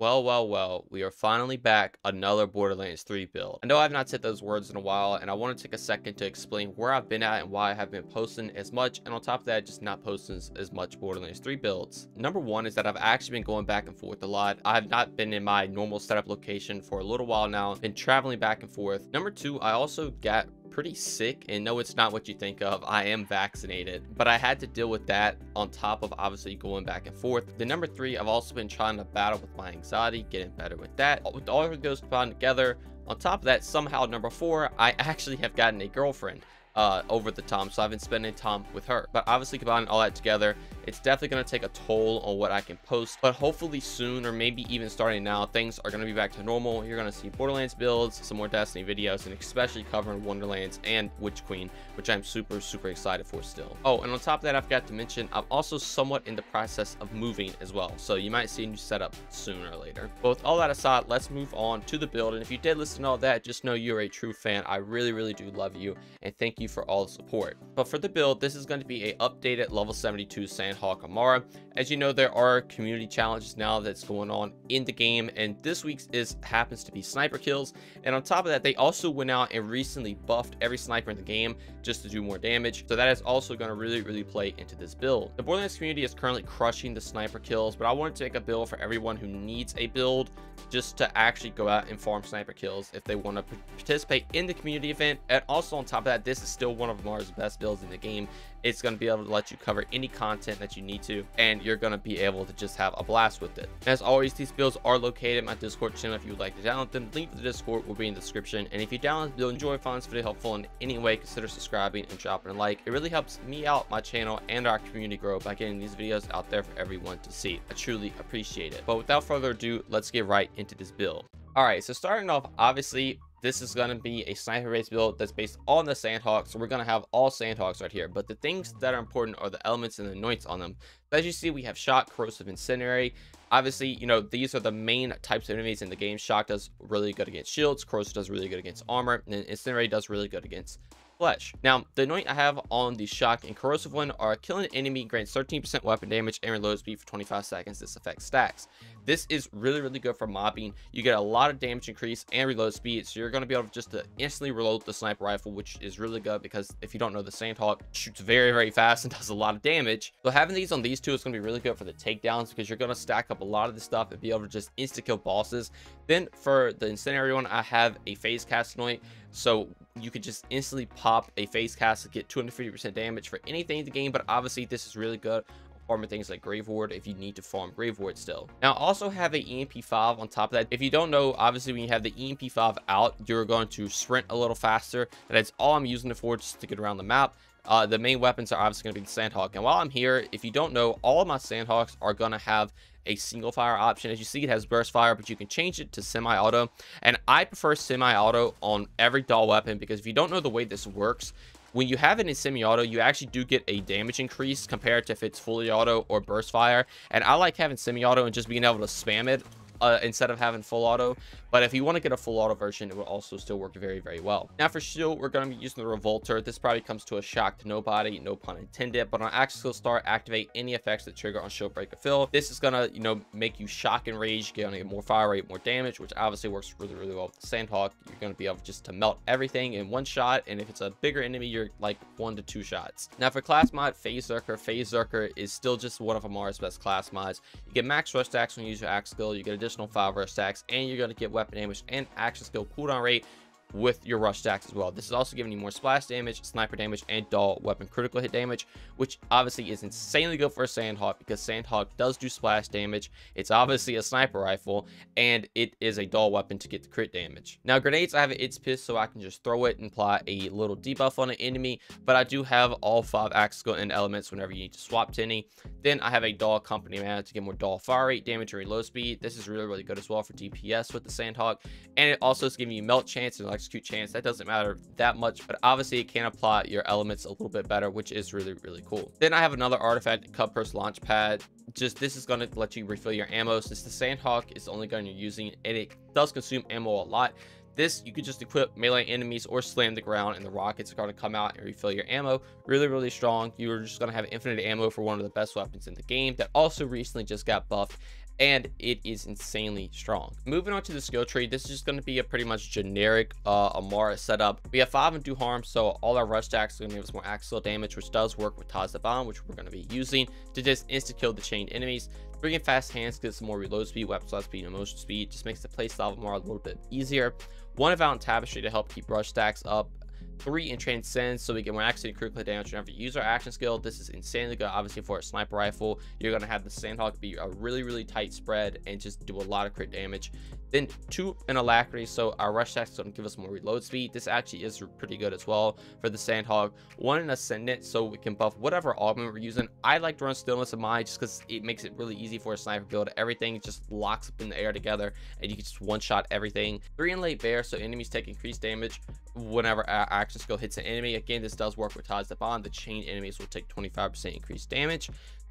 Well, well, well, we are finally back, another Borderlands 3 build. I know I've not said those words in a while, and I want to take a second to explain where I've been at and why I have been posting as much, and on top of that, just not posting as much Borderlands 3 builds. Number one is that I've actually been going back and forth a lot. I have not been in my normal setup location for a little while now, been traveling back and forth. Number two, I also got pretty sick and no it's not what you think of i am vaccinated but i had to deal with that on top of obviously going back and forth the number three i've also been trying to battle with my anxiety getting better with that with all of those combined together on top of that somehow number four i actually have gotten a girlfriend uh, over the time. So I've been spending time with her. But obviously combining all that together, it's definitely going to take a toll on what I can post. But hopefully soon, or maybe even starting now, things are going to be back to normal. You're going to see Borderlands builds, some more Destiny videos, and especially covering Wonderlands and Witch Queen, which I'm super, super excited for still. Oh, and on top of that, I forgot to mention, I'm also somewhat in the process of moving as well. So you might see a new setup sooner or later. But with all that aside, let's move on to the build. And if you did listen to all that, just know you're a true fan. I really, really do love you. And thank you for all the support. But for the build, this is going to be a updated level 72 Sandhawk Amara. As you know, there are community challenges now that's going on in the game, and this week's is happens to be sniper kills. And on top of that, they also went out and recently buffed every sniper in the game just to do more damage. So that is also going to really, really play into this build. The Borderlands community is currently crushing the sniper kills, but I want to take a build for everyone who needs a build just to actually go out and farm sniper kills if they want to participate in the community event. And also on top of that, this is still one of Amara's best builds in the game. It's going to be able to let you cover any content that you need to, and you're going to be able to just have a blast with it. As always, these builds are located in my Discord channel if you would like to download them. Link to the Discord will be in the description. And if you download the enjoy, find this video helpful in any way, consider subscribing and dropping a like. It really helps me out, my channel, and our community grow by getting these videos out there for everyone to see. I truly appreciate it. But without further ado, let's get right into this build. All right, so starting off, obviously, this is going to be a sniper based build that's based on the sandhawk so we're going to have all sandhawks right here but the things that are important are the elements and the anoints on them as you see we have shock corrosive incendiary obviously you know these are the main types of enemies in the game shock does really good against shields corrosive does really good against armor and incendiary does really good against flesh. Now, the anoint I have on the shock and corrosive one are killing an enemy grants 13% weapon damage and reload speed for 25 seconds. This effect stacks. This is really, really good for mopping. You get a lot of damage increase and reload speed, so you're going to be able to just to instantly reload the sniper rifle, which is really good because if you don't know, the Sandhawk shoots very, very fast and does a lot of damage. So having these on these two is going to be really good for the takedowns because you're going to stack up a lot of the stuff and be able to just insta-kill bosses. Then for the incendiary one, I have a phase cast anoint. So you could just instantly pop a phase cast to get 250% damage for anything in the game, but obviously this is really good farming things like Graveward if you need to farm Graveward still. Now, also have a EMP5 on top of that. If you don't know, obviously when you have the EMP5 out, you're going to sprint a little faster. And that's all I'm using it for, just to get around the map. Uh, the main weapons are obviously going to be the Sandhawk. And while I'm here, if you don't know, all of my Sandhawks are going to have a single fire option. As you see, it has burst fire, but you can change it to semi-auto. And I prefer semi-auto on every dual weapon because if you don't know the way this works, when you have it in semi-auto, you actually do get a damage increase compared to if it's fully auto or burst fire. And I like having semi-auto and just being able to spam it uh, instead of having full auto. But if you want to get a full auto version, it will also still work very, very well. Now for shield, we're going to be using the Revolter. This probably comes to a shock to nobody, no pun intended. But on Axial Start, activate any effects that trigger on Shield Breaker Fill. This is going to, you know, make you shock and rage, get on a more fire rate, more damage, which obviously works really, really well with the Sandhawk. You're going to be able just to melt everything in one shot. And if it's a bigger enemy, you're like one to two shots. Now for class mod, Phasezerker. Phase Zerker is still just one of Amara's best class mods. You get max rush stacks when you use your axe skill. You get additional 5 rush stacks, and you're going to get weapon damage and action skill cooldown rate with your rush stacks as well. This is also giving you more splash damage, sniper damage, and dual weapon critical hit damage, which obviously is insanely good for a Sandhawk because Sandhawk does do splash damage. It's obviously a sniper rifle, and it is a dual weapon to get the crit damage. Now, grenades, I have an It's Piss, so I can just throw it and apply a little debuff on an enemy, but I do have all five axe skill and elements whenever you need to swap to any. Then I have a dual company man to get more dual fire rate, damage, and low speed. This is really, really good as well for DPS with the Sandhawk, and it also is giving you melt chance and like execute chance. That doesn't matter that much, but obviously it can apply your elements a little bit better, which is really, really cool. Then I have another artifact, Cutpurse Launchpad. Just this is going to let you refill your ammo since the Sandhawk is the only gun you're using and it does consume ammo a lot. This, you could just equip melee enemies or slam the ground and the rockets are going to come out and refill your ammo. Really, really strong. You're just going to have infinite ammo for one of the best weapons in the game that also recently just got buffed and it is insanely strong. Moving on to the skill tree, this is just going to be a pretty much generic uh, Amara setup. We have 5 and do harm, so all our rush stacks are going to give us more axial damage, which does work with Taz Bomb, which we're going to be using to just insta-kill the chained enemies. Bringing fast hands gives some more reload speed, weapon slot speed, and motion speed. Just makes the playstyle of Amara a little bit easier. One of Violent Tapestry to help keep rush stacks up three in transcend so we get more accuracy and critical damage whenever you use our action skill. This is insanely good obviously for a sniper rifle. You're going to have the sandhawk be a really really tight spread and just do a lot of crit damage. Then two in alacrity so our rush attack is going to give us more reload speed. This actually is pretty good as well for the sandhawk. One in ascendant so we can buff whatever augment we're using. I like to run stillness of mind just because it makes it really easy for a sniper build. Everything just locks up in the air together and you can just one shot everything. Three in Laid Bare so enemies take increased damage whenever our action skill hits an enemy. Again, this does work with Ties That Bind. The chain enemies will take 25% increased damage.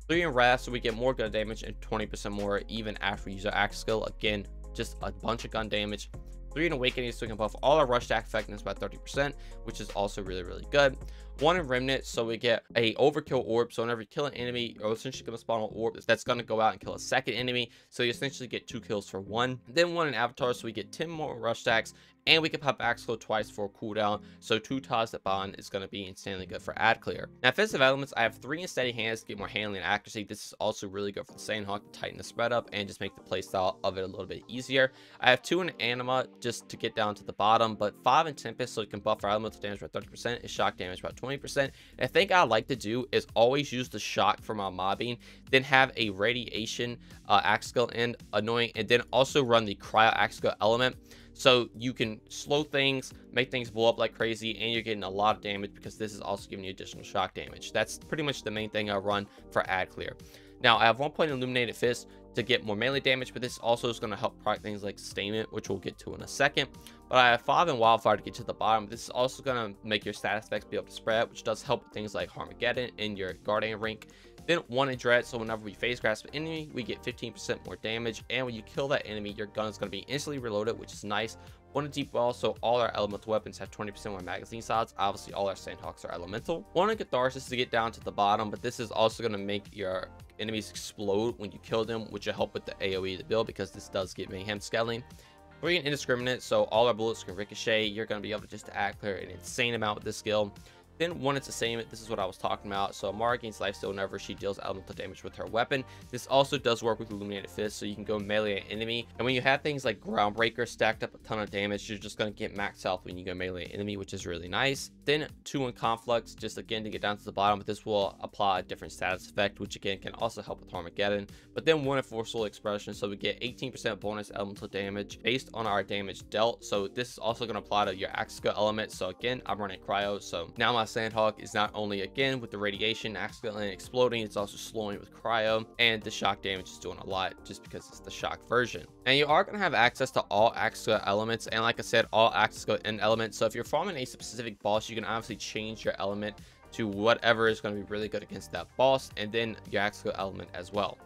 3 in Wrath, so we get more gun damage and 20% more even after we use our action skill. Again, just a bunch of gun damage. 3 in Awakening, so we can buff all our rush attack effectiveness by 30%, which is also really, really good. 1 in Remnant, so we get a overkill orb. So whenever you kill an enemy, you're essentially going to spawn an orb that's going to go out and kill a second enemy. So you essentially get 2 kills for 1. Then 1 in Avatar, so we get 10 more rush stacks and we can pop Axel twice for a cooldown, so two Ties That Bind is going to be insanely good for ad clear. Now, offensive elements, I have three in steady hands to get more handling and accuracy. This is also really good for the Sandhawk to tighten the spread up and just make the playstyle of it a little bit easier. I have two in Anima just to get down to the bottom, but five in Tempest so you can buff our elemental damage by 30% and shock damage by 20%. And the thing I like to do is always use the shock for my mobbing, then have a radiation uh, axe skill end annoying, and then also run the cryo axe skill element so you can slow things, make things blow up like crazy, and you're getting a lot of damage because this is also giving you additional shock damage. That's pretty much the main thing I run for ad clear. Now, I have one point Illuminated Fist to get more melee damage, but this also is going to help proc things like Sustainment, which we'll get to in a second. But I have 5 in Wildfire to get to the bottom. This is also going to make your status effects be able to spread, which does help with things like Harmageddon in your Guardian rank. Then one in dread, so whenever we phase grasp an enemy, we get 15% more damage. And when you kill that enemy, your gun is going to be instantly reloaded, which is nice. One in deep well, so all our elemental weapons have 20% more magazine size. Obviously, all our sandhawks are elemental. One in catharsis to get down to the bottom, but this is also going to make your enemies explode when you kill them, which will help with the AoE of the build because this does get mayhem scaling. In indiscriminate, so all our bullets can ricochet. You're going to be able to just act clear an insane amount with this skill. Then one, it's the same. This is what I was talking about. So Amara gains lifesteal whenever she deals elemental damage with her weapon. This also does work with Illuminated Fist, so you can go melee an enemy. And when you have things like Groundbreaker stacked up a ton of damage, you're just going to get max health when you go melee an enemy, which is really nice. Then two in Conflux, just again to get down to the bottom, but this will apply a different status effect, which again can also help with Harmageddon. But then one in Forceful Expression, so we get 18% bonus elemental damage based on our damage dealt. So this is also going to apply to your Axica element. So again, I'm running Cryo, so now my Sandhawk is not only again with the radiation accidentally exploding, it's also slowing with cryo, and the shock damage is doing a lot just because it's the shock version. And you are going to have access to all Axica elements, and like I said, all Axica end elements. So if you're farming a specific boss, you can obviously change your element to whatever is going to be really good against that boss, and then your Axica element as well.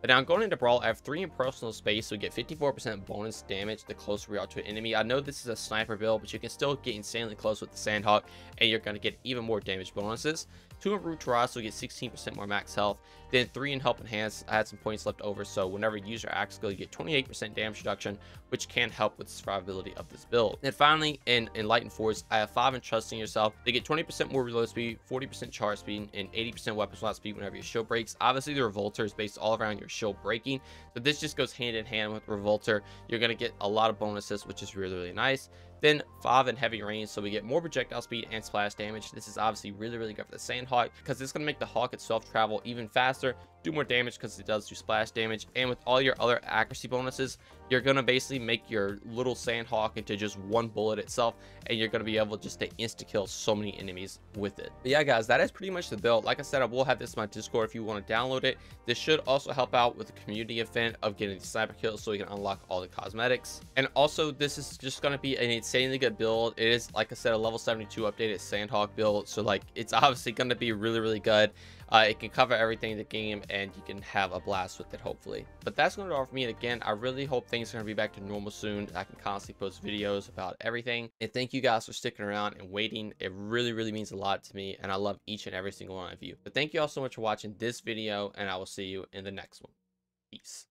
But now I'm going into Brawl, I have 3 in personal space, so we get 54% bonus damage the closer we are to an enemy. I know this is a sniper build, but you can still get insanely close with the Sandhawk, and you're going to get even more damage bonuses. 2 in Root Tarrage, so get 16% more max health. Then 3 in Helping Hands, I had some points left over, so whenever you use your axe skill, you get 28% damage reduction, which can help with the survivability of this build. And finally, in Enlightened Force, I have 5 in Trusting Yourself. They get 20% more reload speed, 40% charge speed, and 80% weapon slot speed whenever your shield breaks. Obviously, the Revolter is based all around your shield breaking, so this just goes hand in hand with Revolter. You're going to get a lot of bonuses, which is really, really nice. Then 5 and Heavy Rain, so we get more projectile speed and splash damage. This is obviously really, really good for the Sandhawk because it's going to make the Hawk itself travel even faster, do more damage because it does do splash damage, and with all your other accuracy bonuses, you're going to basically make your little Sandhawk into just one bullet itself, and you're going to be able just to insta-kill so many enemies with it. But yeah, guys, that is pretty much the build. Like I said, I will have this in my Discord if you want to download it. This should also help out with the community event of getting the sniper kills so you can unlock all the cosmetics. And also, this is just going to be an insanely good build. It is, like I said, a level 72 updated Sandhawk build, so like, it's obviously going to be really, really good. Uh, it can cover everything in the game and you can have a blast with it hopefully. But that's going to do for me. And again i really hope things are going to be back to normal soon. I can constantly post videos about everything. And thank you guys for sticking around and waiting. It really really means a lot to me and i love each and every single one of you. But thank you all so much for watching this video and i will see you in the next one. Peace